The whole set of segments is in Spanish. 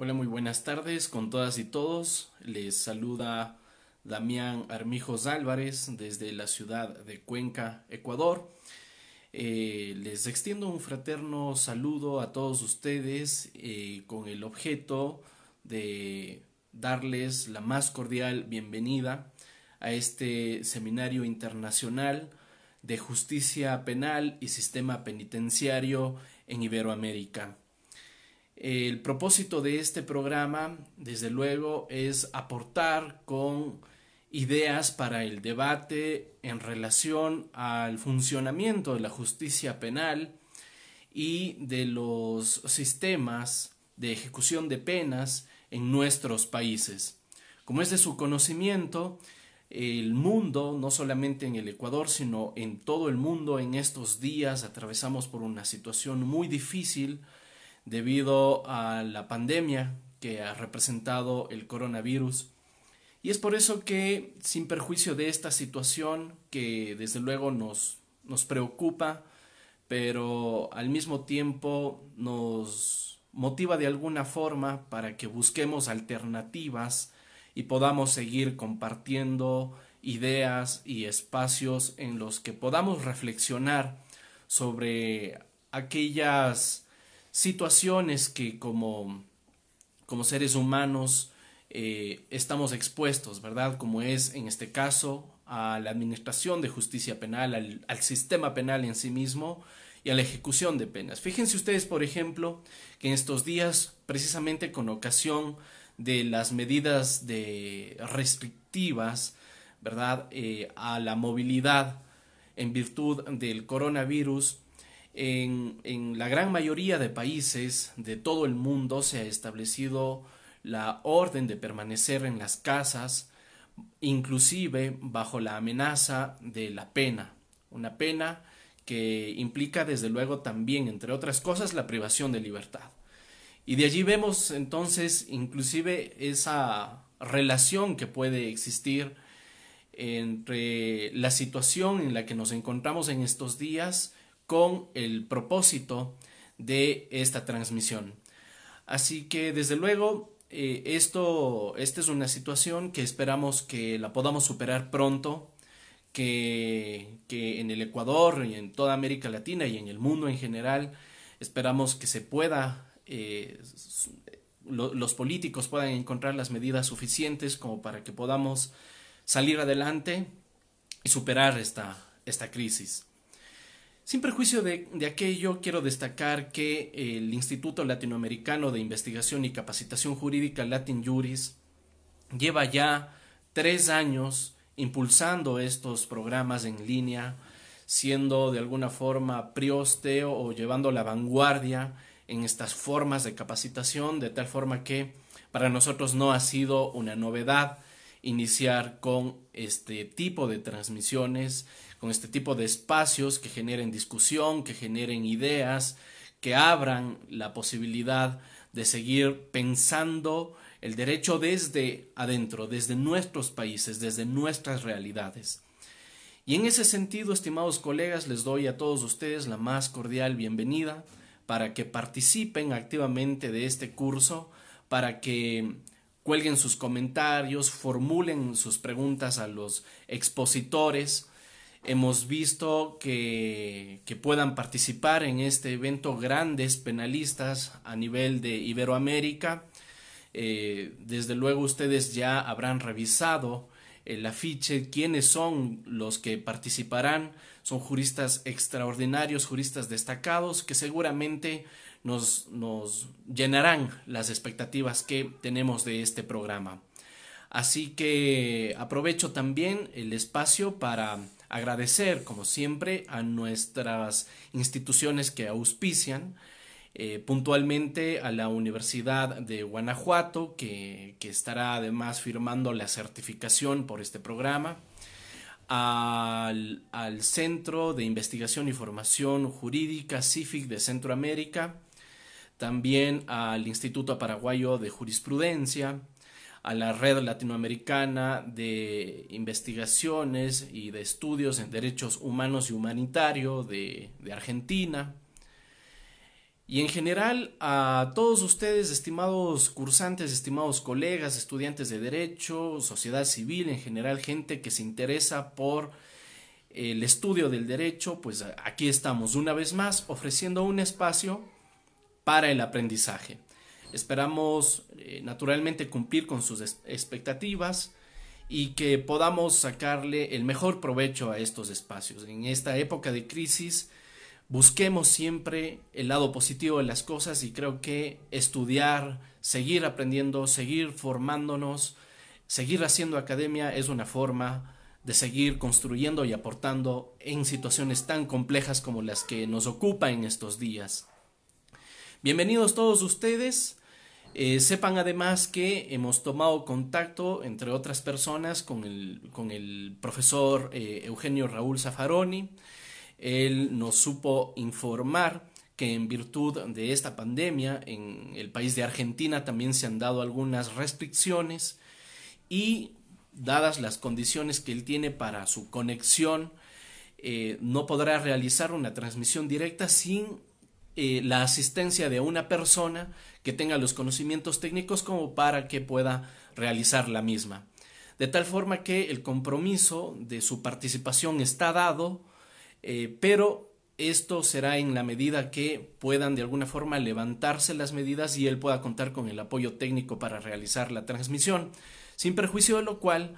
Hola, muy buenas tardes con todas y todos. Les saluda Damián Armijos Álvarez desde la ciudad de Cuenca, Ecuador. Eh, les extiendo un fraterno saludo a todos ustedes eh, con el objeto de darles la más cordial bienvenida a este seminario internacional de justicia penal y sistema penitenciario en Iberoamérica. El propósito de este programa, desde luego, es aportar con ideas para el debate en relación al funcionamiento de la justicia penal y de los sistemas de ejecución de penas en nuestros países. Como es de su conocimiento, el mundo, no solamente en el Ecuador, sino en todo el mundo en estos días atravesamos por una situación muy difícil debido a la pandemia que ha representado el coronavirus. Y es por eso que, sin perjuicio de esta situación que desde luego nos, nos preocupa, pero al mismo tiempo nos motiva de alguna forma para que busquemos alternativas y podamos seguir compartiendo ideas y espacios en los que podamos reflexionar sobre aquellas situaciones que como, como seres humanos eh, estamos expuestos, ¿verdad? Como es en este caso a la administración de justicia penal, al, sistema penal en sí mismo y a la ejecución de penas. Fíjense ustedes, por ejemplo, que en estos días, precisamente con ocasión de las medidas de restrictivas, ¿verdad? Eh, a la movilidad en virtud del coronavirus, en, en, la gran mayoría de países de todo el mundo se ha establecido la orden de permanecer en las casas, inclusive bajo la amenaza de la pena, una pena que implica desde luego también, entre otras cosas, la privación de libertad. Y de allí vemos entonces inclusive esa relación que puede existir entre la situación en la que nos encontramos en estos días con el propósito de esta transmisión. Así que desde luego eh, esto, esta es una situación que esperamos que la podamos superar pronto, que, que en el Ecuador y en toda América Latina y en el mundo en general esperamos que se pueda eh, los políticos puedan encontrar las medidas suficientes como para que podamos salir adelante y superar esta, esta crisis. Sin perjuicio de, aquello, quiero destacar que el Instituto Latinoamericano de Investigación y Capacitación Jurídica Latin Juris lleva ya tres años impulsando estos programas en línea, siendo de alguna forma prioste o llevando la vanguardia en estas formas de capacitación, de tal forma que para nosotros no ha sido una novedad iniciar con este tipo de transmisiones, con este tipo de espacios que generen discusión, que generen ideas, que abran la posibilidad de seguir pensando el derecho desde adentro, desde nuestros países, desde nuestras realidades. Y en ese sentido, estimados colegas, les doy a todos ustedes la más cordial bienvenida para que participen activamente de este curso, para que cuelguen sus comentarios, formulen sus preguntas a los expositores. Hemos visto que, que puedan participar en este evento grandes penalistas a nivel de Iberoamérica. Eh, desde luego ustedes ya habrán revisado el afiche, quiénes son los que participarán. Son juristas extraordinarios, juristas destacados, que seguramente nos, nos llenarán las expectativas que tenemos de este programa. Así que aprovecho también el espacio para agradecer, como siempre, a nuestras instituciones que auspician, eh, puntualmente a la Universidad de Guanajuato, que, que, estará además firmando la certificación por este programa, al, al Centro de Investigación y Formación Jurídica CIFIC de Centroamérica, también al Instituto Paraguayo de Jurisprudencia, a la Red Latinoamericana de Investigaciones y de Estudios en Derechos Humanos y Humanitario de, de Argentina, y en general a todos ustedes, estimados cursantes, estimados colegas, estudiantes de derecho, sociedad civil, en general gente que se interesa por el estudio del derecho, pues aquí estamos una vez más ofreciendo un espacio para el aprendizaje. Esperamos eh, naturalmente cumplir con sus expectativas y que podamos sacarle el mejor provecho a estos espacios. En esta época de crisis, busquemos siempre el lado positivo de las cosas y creo que estudiar, seguir aprendiendo, seguir formándonos, seguir haciendo academia es una forma de seguir construyendo y aportando en situaciones tan complejas como las que nos ocupan en estos días. Bienvenidos todos ustedes. Eh, sepan además que hemos tomado contacto, entre otras personas, con el, con el profesor eh, Eugenio Raúl Zaffaroni. Él nos supo informar que en virtud de esta pandemia en el país de Argentina también se han dado algunas restricciones y dadas las condiciones que él tiene para su conexión, eh, no podrá realizar una transmisión directa sin la asistencia de una persona que tenga los conocimientos técnicos como para que pueda realizar la misma. De tal forma que el compromiso de su participación está dado, eh, pero esto será en la medida que puedan de alguna forma levantarse las medidas y él pueda contar con el apoyo técnico para realizar la transmisión, sin perjuicio de lo cual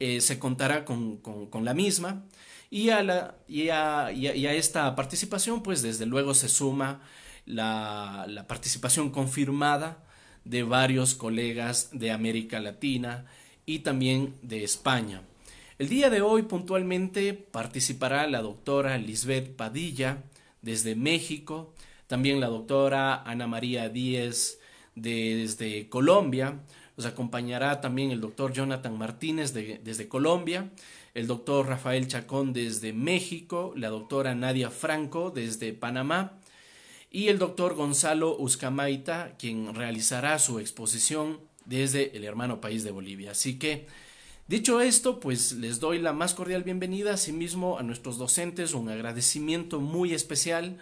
eh, se contará con, la misma y a, la, y a, y a esta participación pues desde luego se suma la, participación confirmada de varios colegas de América Latina y también de España. El día de hoy puntualmente participará la doctora Lisbeth Padilla desde México, también la doctora Ana María Díez desde Colombia, nos acompañará también el doctor Jonathan Martínez desde Colombia, el doctor Rafael Chacón desde México, la doctora Nadia Franco desde Panamá, y el doctor Gonzalo Uscamaita, quien realizará su exposición desde el hermano país de Bolivia. Así que, dicho esto, pues les doy la más cordial bienvenida, asimismo a nuestros docentes, un agradecimiento muy especial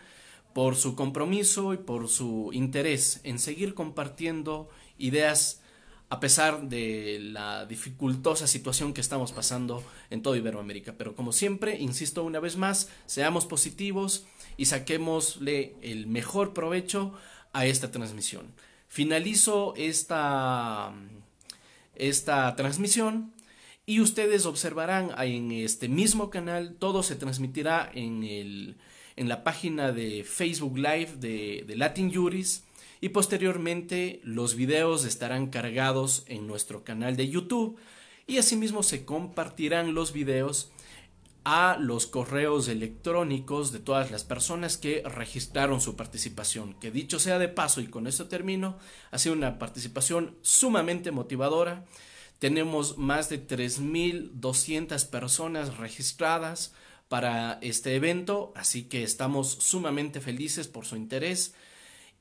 por su compromiso y por su interés en seguir compartiendo ideas a pesar de la dificultosa situación que estamos pasando en toda Iberoamérica. Pero como siempre, insisto una vez más, seamos positivos y saquémosle el mejor provecho a esta transmisión. Finalizo esta, esta transmisión y ustedes observarán en este mismo canal, todo se transmitirá en, el, en la página de Facebook Live de, de Latin Juris y posteriormente los videos estarán cargados en nuestro canal de YouTube y asimismo se compartirán los videos a los correos electrónicos de todas las personas que registraron su participación. Que dicho sea de paso, y con esto termino, ha sido una participación sumamente motivadora. Tenemos más de 3.200 personas registradas para este evento, así que estamos sumamente felices por su interés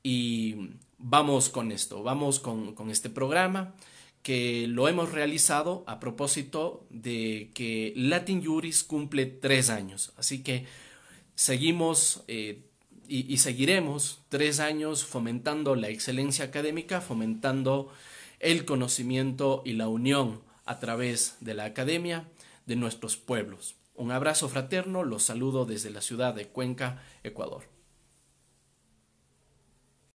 y vamos con esto, vamos con, este programa que lo hemos realizado a propósito de que Latin Juris cumple tres años. Así que seguimos eh, y, seguiremos tres años fomentando la excelencia académica, fomentando el conocimiento y la unión a través de la academia de nuestros pueblos. Un abrazo fraterno, los saludo desde la ciudad de Cuenca, Ecuador.